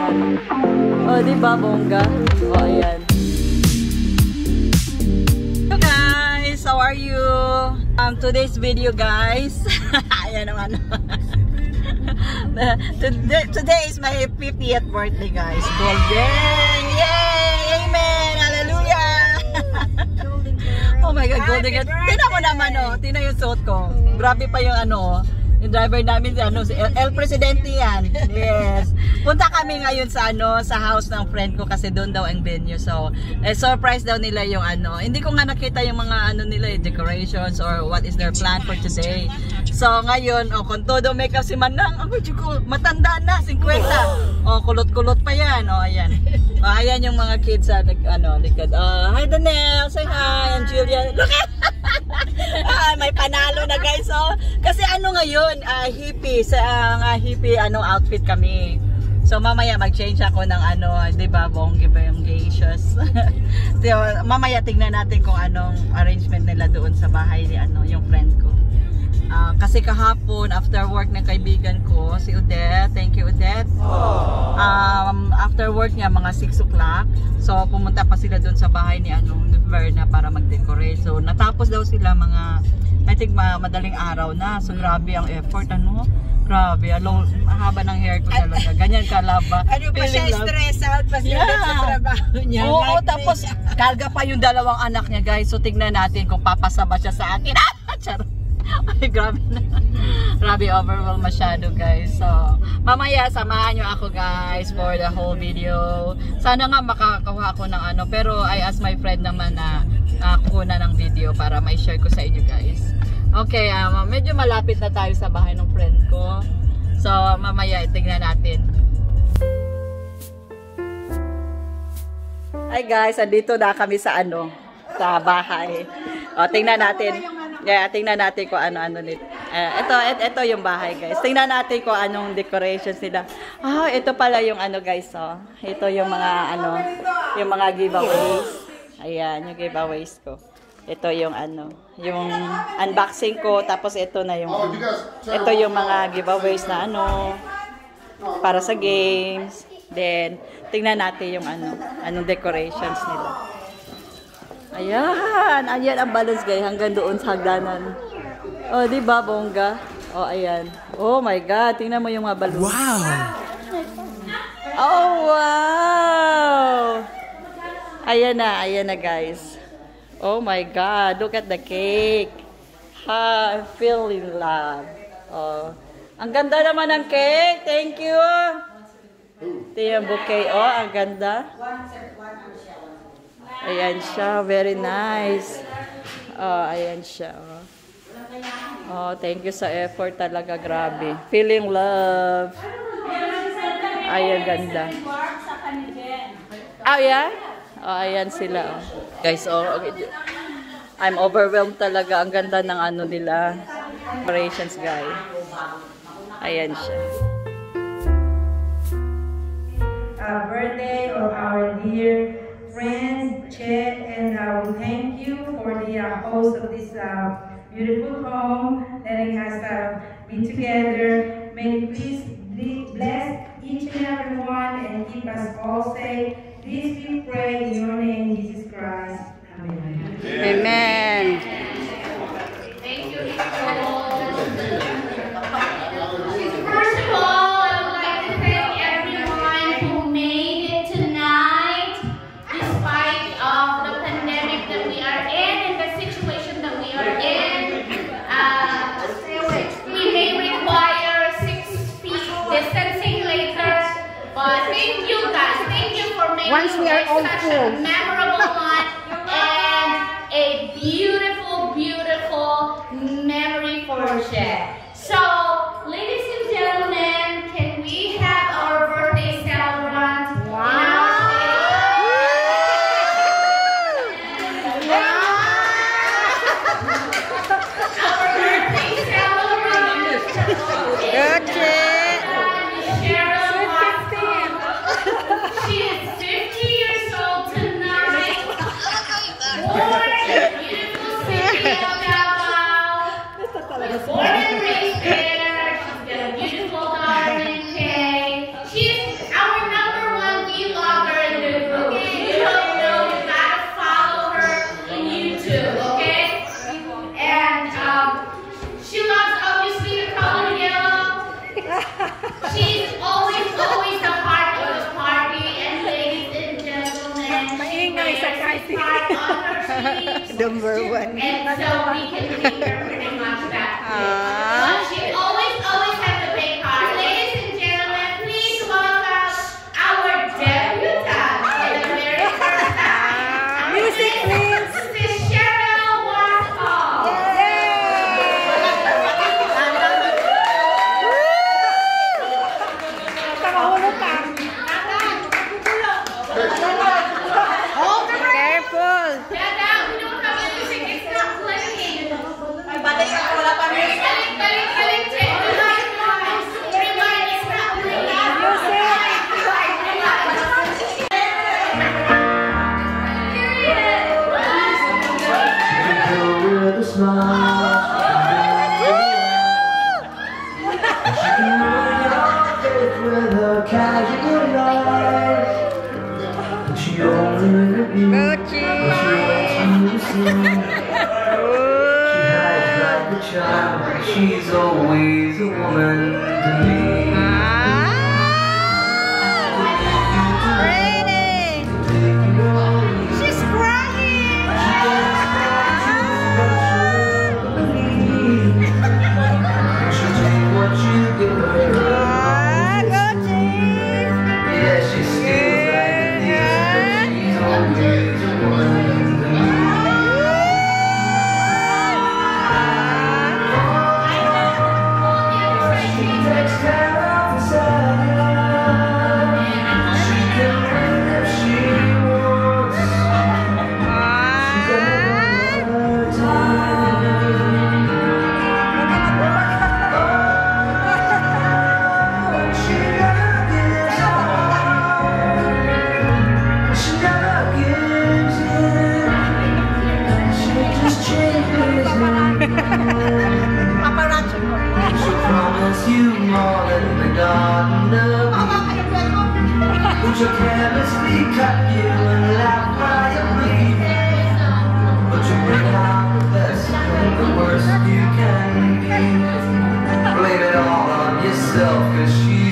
hagdanan. Oh, di ba, bongga? Oh, ayan. Hello guys, how are you? Um, today's video guys. ayan naman. today, today is my 50th birthday guys. Golden! Yay! Amen! Hallelujah! oh my God, golden. Tingnan mo naman oh. Tingnan yung suot ko. Grabe pa yung ano. Yung driver namin si ano si El, El Presidente yan. Yes. Punta kami ngayon sa ano sa house ng friend ko kasi doon daw ang venue. So, eh, surprise daw nila yung ano. Hindi ko nga nakita yung mga ano nila, yung decorations or what is their plan for today. So, ngayon, oh, kung todo makeup si Manang, ako ko, matanda na, 50. Oh, kulot-kulot pa yan. Oh, ayan. Oh, ayan yung mga kids sa nag, ano, likod. Oh, hi Daniel, say hi. And Julia, look at ah, may panalo na guys oh. Kasi ano ngayon, uh, hippie sa uh, hippie ano outfit kami. So mamaya mag-change ako ng ano, 'di ba, bonggi ba yung geishas. so, mamaya tingnan natin kung anong arrangement nila doon sa bahay ni ano, yung friend ko. Uh, kasi kahapon, after work ng kaibigan ko, si Odette, thank you Odette. Um, after work niya, mga 6 o'clock. So, pumunta pa sila doon sa bahay ni, ano, ni Verna para mag-decorate. So, natapos daw sila mga, I think ma madaling araw na. So, grabe ang effort, ano? Grabe, alo, mahaba ng hair ko talaga. Ganyan kalaba. Ano pa siya, stress out pa siya Yeah. sa trabaho niya. Oo, Like tapos me. karga pa yung dalawang anak niya guys. So tignan natin kung papasa ba siya sa akin. Ah, Charot. Ay, grabe na. Grabe, overwhelmed masyado guys. So, mamaya samahan nyo ako guys for the whole video. Sana nga makakakuha ako ng ano. Pero I asked my friend naman na uh, kukuha ng video para may share ko sa inyo guys. Okay, um, medyo malapit na tayo sa bahay ng friend ko. So, mamaya tingnan natin. Hi guys, andito na kami sa ano, sa bahay. O, tingnan natin. Yeah, tingnan natin kung ano-ano nito. Eh, ito, ito, ito yung bahay guys. Tingnan natin kung anong decorations nila. Ah, ito pala yung ano guys, oh. Ito yung mga ano, yung mga giveaways. Ayan, yung giveaways ko. Ito yung ano, yung unboxing ko. Tapos ito na yung, ito yung mga giveaways na ano, para sa games. Then, tingnan natin yung ano, anong decorations nila. Ayan, ayan ang balance guys hanggang doon sa hagdanan. Oh, di ba bongga? Oh, ayan. Oh my god, tingnan mo yung mga balloons. Wow! Oh, wow! Ayan na, ayan na guys. Oh my God, look at the cake. Ha, feel in love. Oh. Ang ganda naman ng cake. Thank you. Ito yung bouquet. Oh, ang ganda. Ayan siya. Very nice. Oh, ayan siya. Oh. Oh, thank you sa effort talaga. Grabe. Feeling love. Ay, ang ganda. Oh, yeah? Oh, ayan sila. Oh. Guys, oh, I'm overwhelmed talaga. Ang ganda ng ano nila. Operations guy. Ayan siya. uh, birthday of our dear and uh, we thank you for the uh, host of this uh, beautiful home, letting us uh, be together. May please bless each and every one and keep us all safe. This we pray in your name, Jesus Christ. Amen. Amen. First Once we are all full. number one. And so we can think pretty much about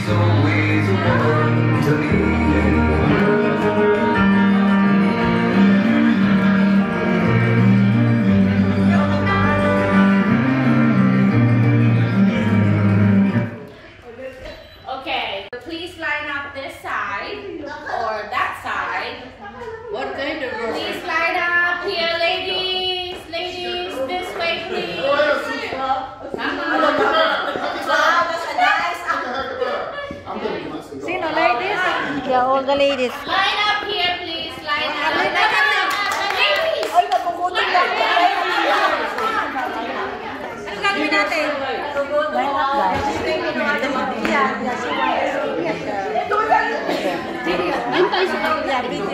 the the ladies. Line up here, please. Line up. Line up.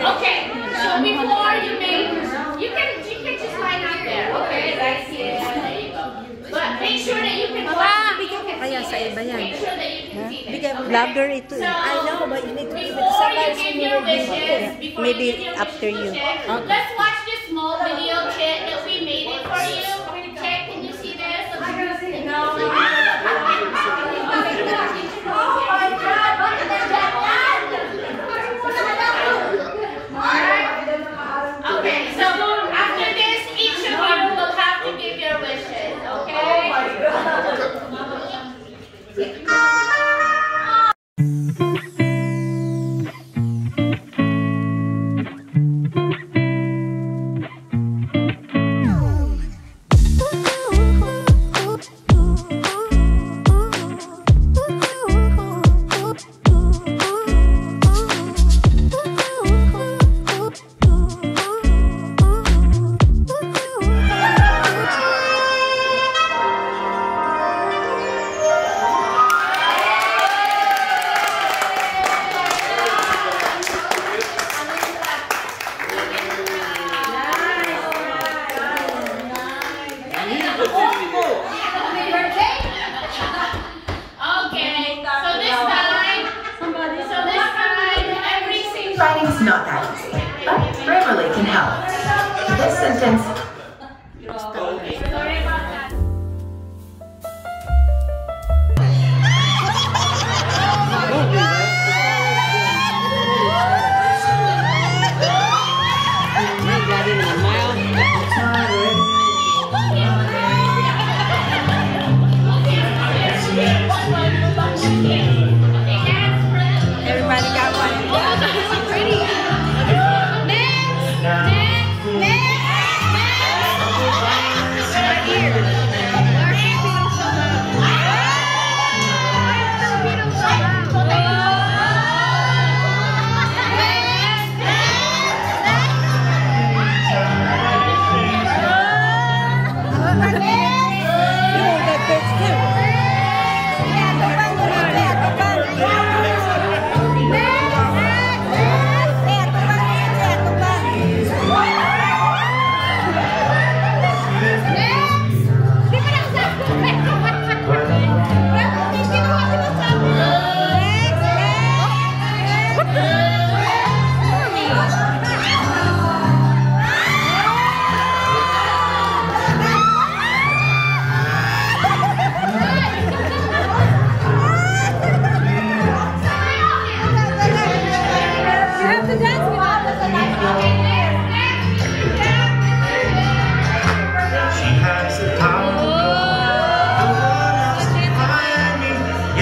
Okay, so before you make, you can niya sa iba yan. Huh? Bigay. Vlogger ito eh. I know, but you need to give it to somebody. Maybe after you. Okay.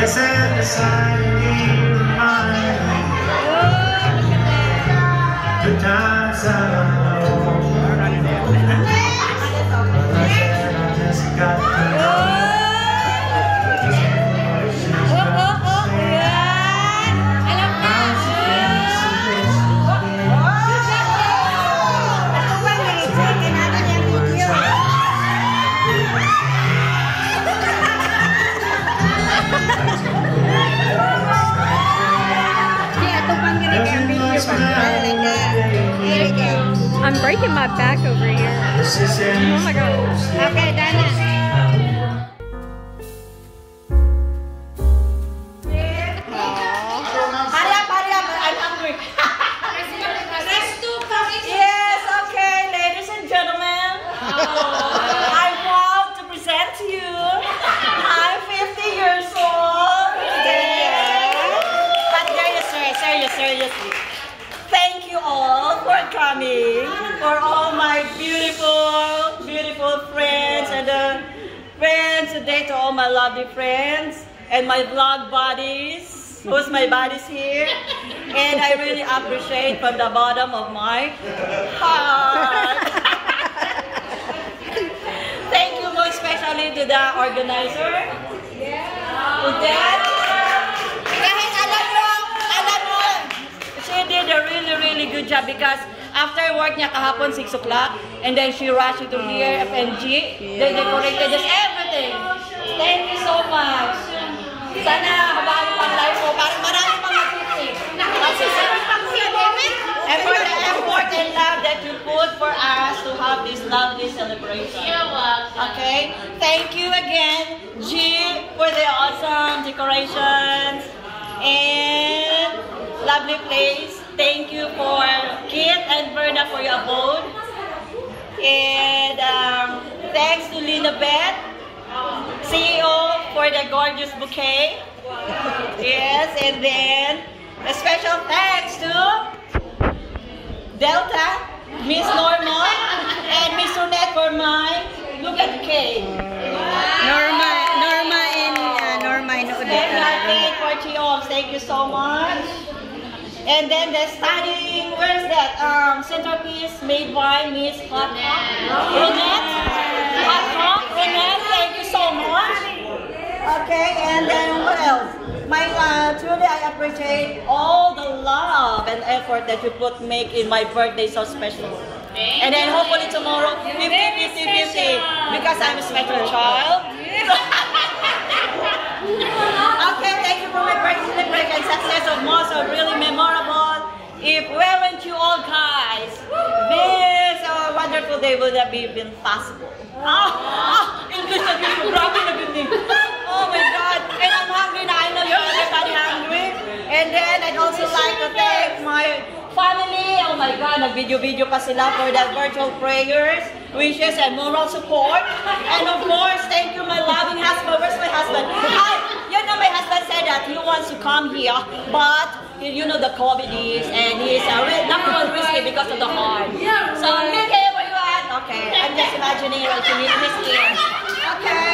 Silently remind me the times I breaking my back over here. Oh my god. Okay, Dana. Hurry up, hurry up. I'm hungry. yes, okay, ladies and gentlemen. I'm proud to present to you. I'm 50 years old. Yes. But seriously, seriously, seriously. Thank you all for coming. My lovely friends and my vlog buddies. Who's my buddies here? And I really appreciate from the bottom of my heart. Thank you most especially to the organizer. Mo, she did a really, really good job because after work niya kahapon, 6 o'clock, and then she rushed to here, FNG, they decorated everything. Thank you so much. Sana habang pang life mo, para marami pang mag-50. And for the effort and love that you put for us to have this lovely celebration. Okay, thank you again, G, for the awesome decorations and lovely place. Thank you for Kit and Verna for your abode. And um, thanks to Lina Beth, CEO, for the gorgeous bouquet. Yes, and then a special thanks to Delta, Miss Norma, and Miss Ronette for my look at the cake. Norma, Norma and uh, Norma and And Odette. for Chioms. Thank you so much. And then the studying, where's that? Um, centerpiece made by Miss Hot Hot. Thank you so much. Okay, and then what else? My uh, truly I appreciate all the love and effort that you put make in my birthday so special. And then hopefully tomorrow 50 50 50 because I'm a special child. okay, thank you for my birthday celebration success of most really memorable. If weren't you all guys, this wonderful day would have been possible. Ah, English na English, grabe na gini. Oh my God, and I'm hungry now. I know you're everybody hungry. And then I'd also like to thank my family. Oh my God, nag-video-video pa sila for the virtual prayers, wishes, and moral support. And of course, thank you my loving husband. Where's my husband? I, you know my husband said that he wants to come here, but you know the COVID is, and he's uh, ri- not going risky because of the heart. So, Mickey, where you at? Okay, Like you need his ear. Okay.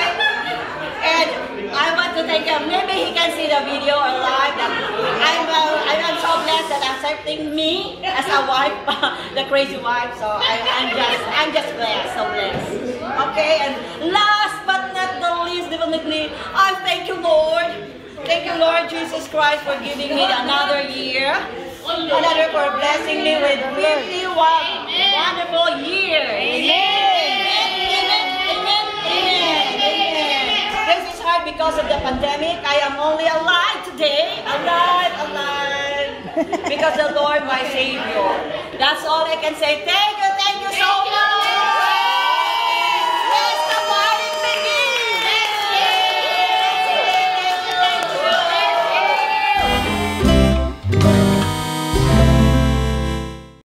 And I want to thank him. Maybe he can see the video or live. I'm, uh, I'm so blessed that accepting me as a wife, the crazy wife. So I, I'm just I'm just blessed, so blessed. Okay. And last but not the least, definitely, I thank you, Lord. Thank you, Lord Jesus Christ, for giving me another year. Another for blessing me with 51 wonderful years. Amen. Amen. Amen. Amen. Amen. This is hard because of the pandemic. I am only alive today. Alive, alive. Because the Lord, my Savior. That's all I can say. Thank